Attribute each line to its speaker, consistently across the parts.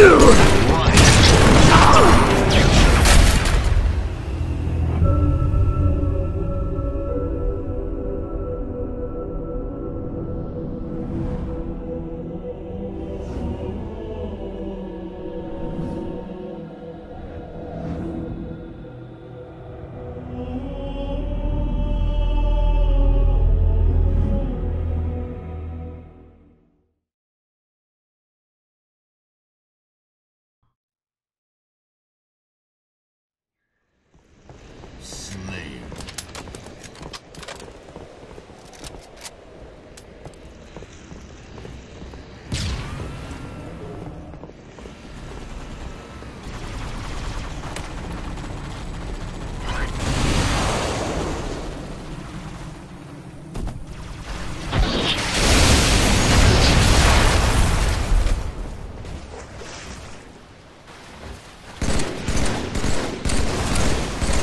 Speaker 1: Ugh!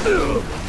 Speaker 1: Ugh!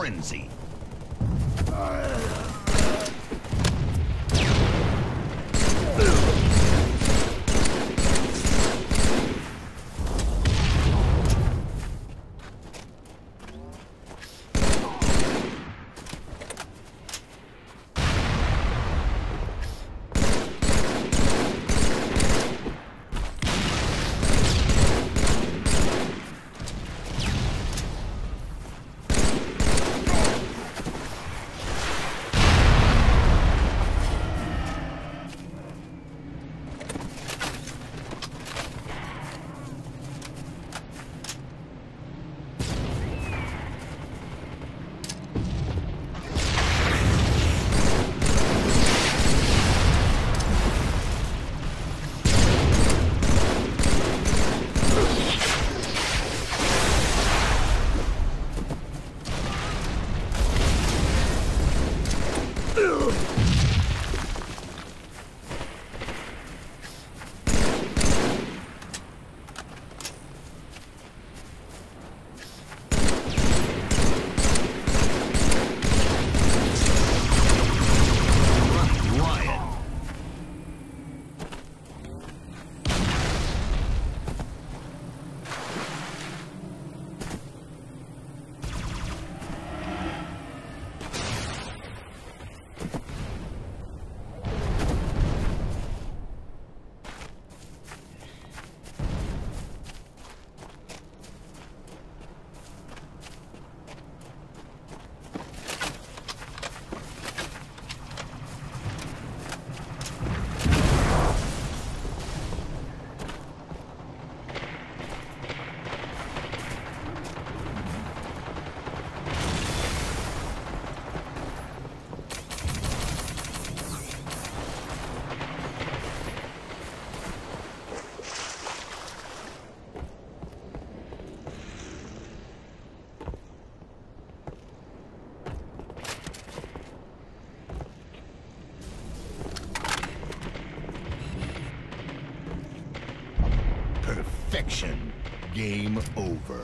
Speaker 1: frenzy. Perfection. Game over.